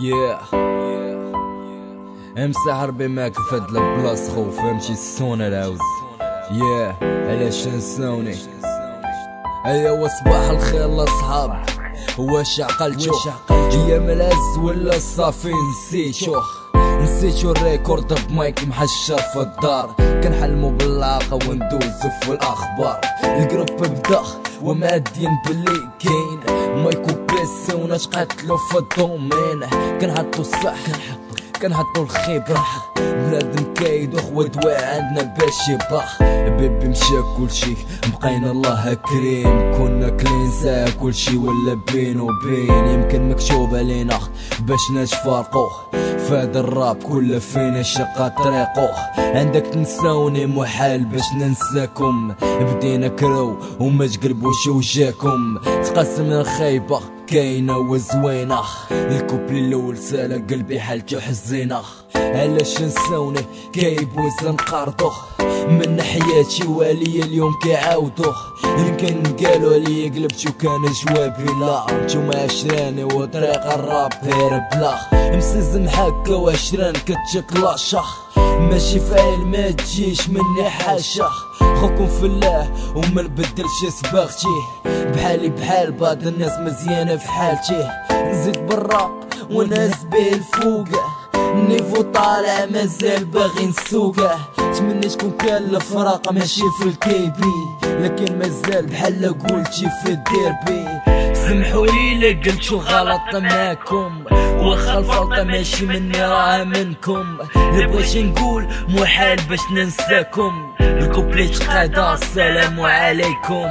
Yeah. حربي معاك فهاد البلاص خو فهمتي السون العاوز ياه علاش نساوني ايوا صباح الخير الاصحاب واش عقلتو أيام العز ولا صافي نسيتو نسيتو ال record ب mic محشر في الدار. كنحلمو بالعاقة وندوزو في الأخبار. ال groupe بدا ومأدين بلي كاين mic و PC وناش قتلو في le domaine. كنحطو الصح كنحطو الخبرة. بنادم كايد وخوة دواء عندنا باش يباح. بيبي مشى كلشي بقينا الله كريم. كنا كلينسا كلشي ولا بين وبين. يمكن مكتوب علينا باش نتفارقو فهاد الراب كل فينا شقا طريقو. عندك تنساوني محال باش ننساكم. بدينا crew وما تقلبوش وجاكم تقسم الخيبة كاينة وزوينة. الكوبلي الأول سالا قلبي حالته حزينة علاش نساوني؟ كايب وزن قارضو من حياتي والي اليوم كيعاودو يمكن قالوا لي قلبت وكان جوابي لا. نتوما عشراني وطريق الراب غير بلا. مسزم حكا وعشران كتشكلاشا ماشي فايل ما تجيش مني حاشا. خوكم في الله وما نبدلش سباغتي. بحالي بحال بعض الناس مزيانة في حالتي. نزيد بالراب وناس بيه الفوقه niveau طالع مازال باغي نسوقه. تمنيت كون كان الفراق ماشي في الكيبي. لكن مازال بحال قولتي في الديربي. سمحوا لي لا قلتو غلط معاكم واخا الفلطة ماشي مني راها منكم. بغيت نقول محال باش ننساكم. الكوبليت قادا السلام عليكم.